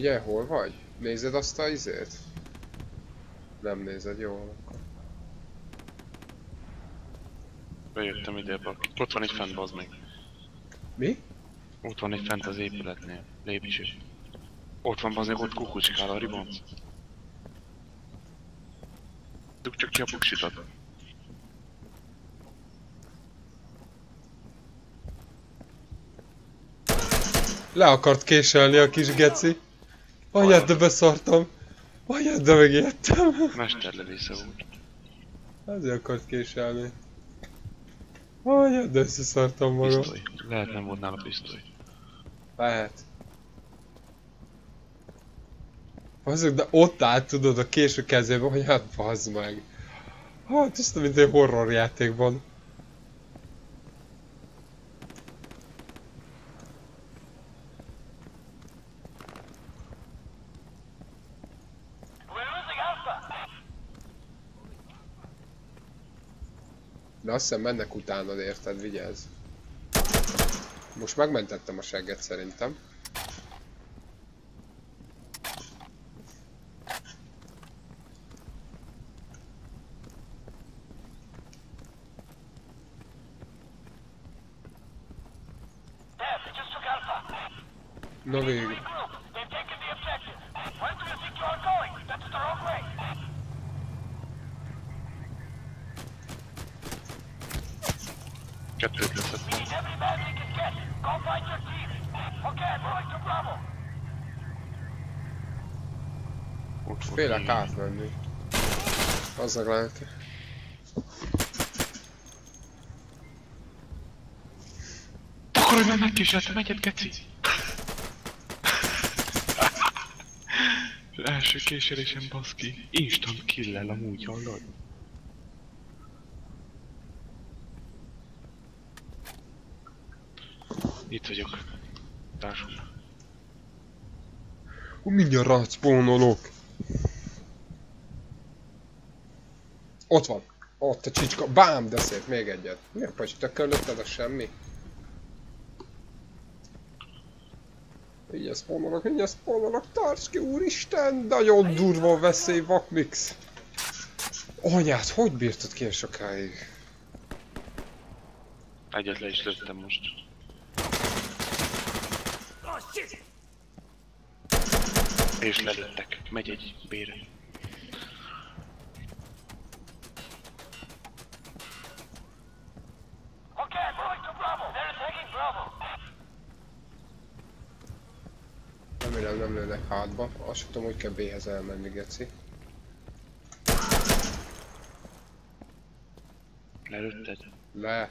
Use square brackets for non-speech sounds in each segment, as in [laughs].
Figyelj, hol vagy? Nézed azt a izét? Nem nézed, jó. Bejöttem ide, bak. Ott van egy fent, bazd meg. Mi? Ott van egy fent az épületnél. Lépcső. Ott van, bazd meg, ott kukucskál a ribonc. Dugd csak ki a buksitot. Le akart késelni a kis geci. Anyád, de beszartam. Anyád, de megijedtem. Mesterlövésze volt. Azért akart késelni. Anyád, de összeszartam magam. Pisztoly. Lehet nem volt nála pisztoly. Lehet. Azok, de ott állt, tudod, a késő kezébe, hogy hát bazd meg. Hát, tiszta, mint egy horror De azt hiszem mennek utánad, érted? Vigyázz. Most megmentettem a segget szerintem. Na végül. Ott volt Félek átmenni. Azzal lehet. Akkor, hogy megkísértem egyet, geci! Az első kísérésem baszki. Instant kill-el amúgy, hallod? Itt vagyok. Társul. Hú, mindjárt rácspónolok. Ott van. Ott a csicska. Bám, de szép. Még egyet. Mi a pacsi? Te körülötted a semmi? Így spawnolok, így spawnolok, tarts ki, úristen! Nagyon durva a veszély, vakmix. Anyát, hogy bírtad ki sokáig? Egyet le is lőttem most. És lelőttek. Megy egy bére. Remélem nem lőnek hátba. Azt tudom, hogy kell B-hez elmenni, geci. Lelőtted? Le.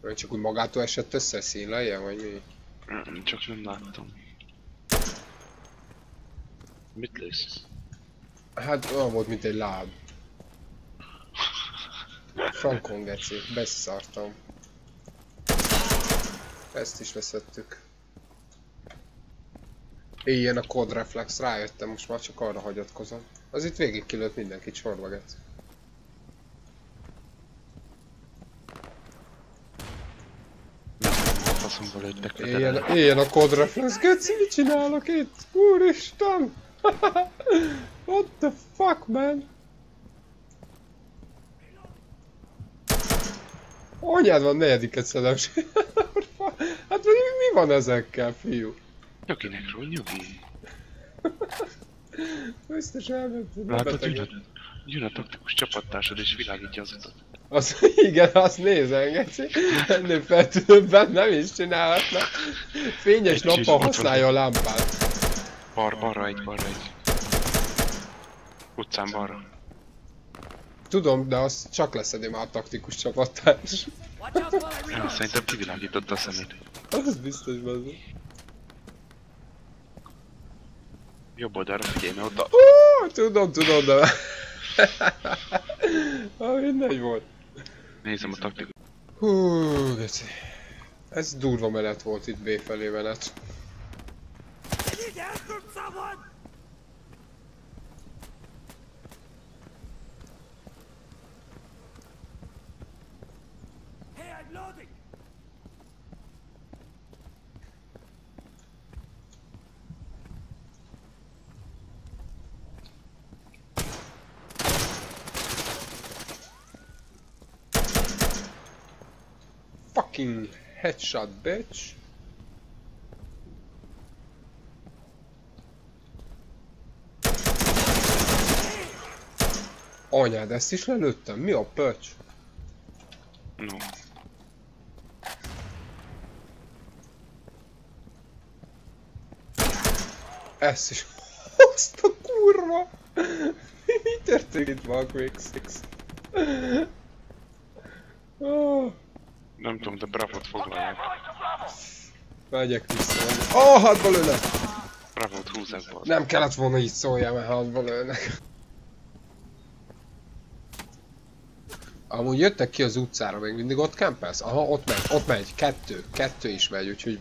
Vagy csak úgy magától esett össze színlelje, vagy mi? Csak nem láttam. Mit lősz? Hát olyan volt, mint egy láb. Frankon geci, beszartam. Ezt is veszettük. Ilyen a kod reflex, rájöttem, most már csak arra hagyatkozom. Az itt végig kilőtt mindenkit sorba geci. Faszomba lőttek le. Éljen, éljen a kod reflex, geci, mit csinálok itt? Úristen! [laughs] What the fuck, man? Anyád van negyediket szedem. [laughs] hát mi, mi van ezekkel, fiú? Nyuginek ról, nyugi. [laughs] Biztos elment. Látod, jön jön a taktikus csapattársad és világítja az utat. Az, igen, azt nézem, geci. Ennél feltűnőbben nem is csinálhatna. Fényes nappal használja a lámpát. Bar, balra egy, balra egy. Utcán balra. Tudom, de az csak leszedi már a taktikus csapattárs. Ja, szerintem kivilágította a szemét. Az biztos, bazd. Jobb oldalra figyelj, mert ott a... Tudom, tudom, de... [laughs] ah, mindegy volt. Nézem a taktikus. Hú, geci. Ez durva menet volt itt B felé menet. loading! Fucking headshot, bitch. Anyád, ezt is lelőttem? Mi a pöcs? No. Ezt is. Azt a kurva! Mi történt itt van? Oh, Nem tudom, de Bravot foglalják. Megyek vissza. Oh, hadba lőnek! Bravot húzzák be. Nem kellett volna így szóljál, mert hadba lőnek. Amúgy jöttek ki az utcára, még mindig ott kempelsz? Aha, ott megy, ott megy, kettő, kettő is megy, úgyhogy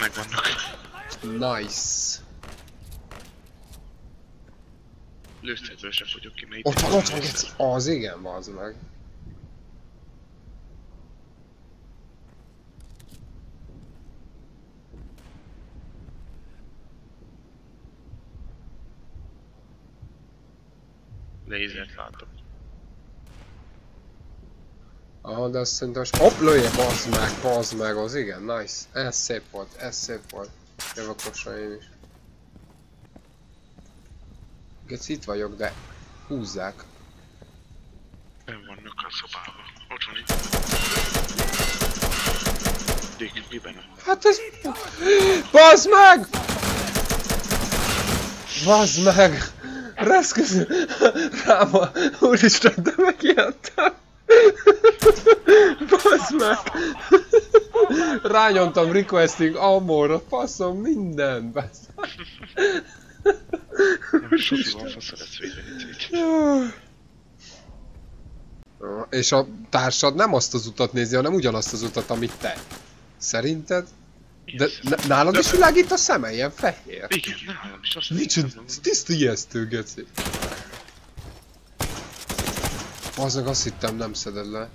Megvannak. nice. Lőszerből se fogyok ki, mert Ott van, ott van. Az igen, az meg. Lézert látok. Aha, de azt szerintem most... Hopp, lője, bazd meg, bazd meg, az igen, nice. Ez szép volt, ez szép volt. Jövök én is. Geci, itt vagyok, de húzzák. Nem vannak a szobában. Ott van itt. Dick, mi benne? Hát ez... Bazd meg! Bazd meg! Reszköz... Rám a... Úristen, de megijedtem! Bazd meg! Rányomtam requesting amorra, faszom minden! Bazd meg. És a társad nem azt az utat nézi, hanem ugyanazt az utat, amit te. Szerinted? De nálad is világít a szeme, ilyen fehér. Igen, nem, és azt Micsoda, tiszta ijesztő, geci. Az meg azt hittem nem szeded le.